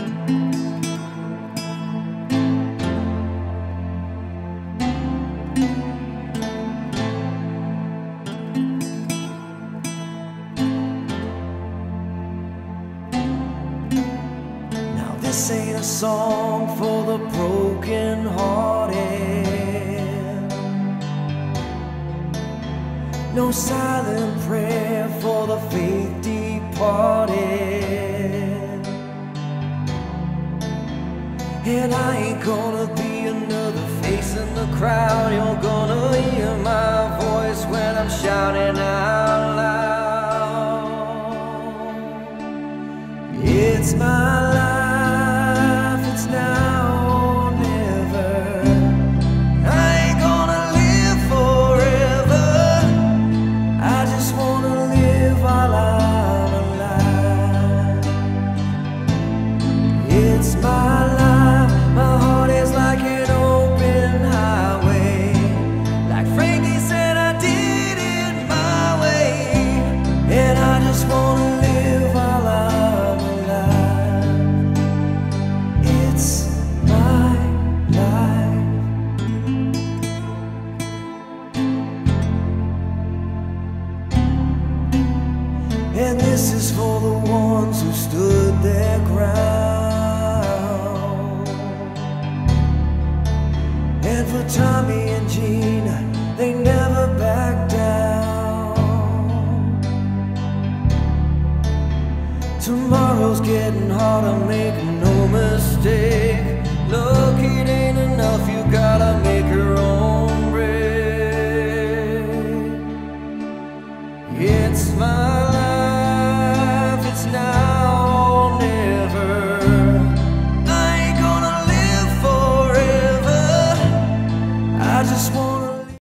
Now this ain't a song for the broken hearted. No silent prayer for the faith departed. And I ain't gonna be another face in the crowd. You're gonna hear my voice when I'm shouting out loud. It's my life, it's now or never. I ain't gonna live forever. I just wanna live while I'm And this is for the ones who stood their ground. And for Tommy and Gina, they never backed down. Tomorrow's getting harder, make no mistake. Look, it ain't enough, you gotta make your own break. It's fine.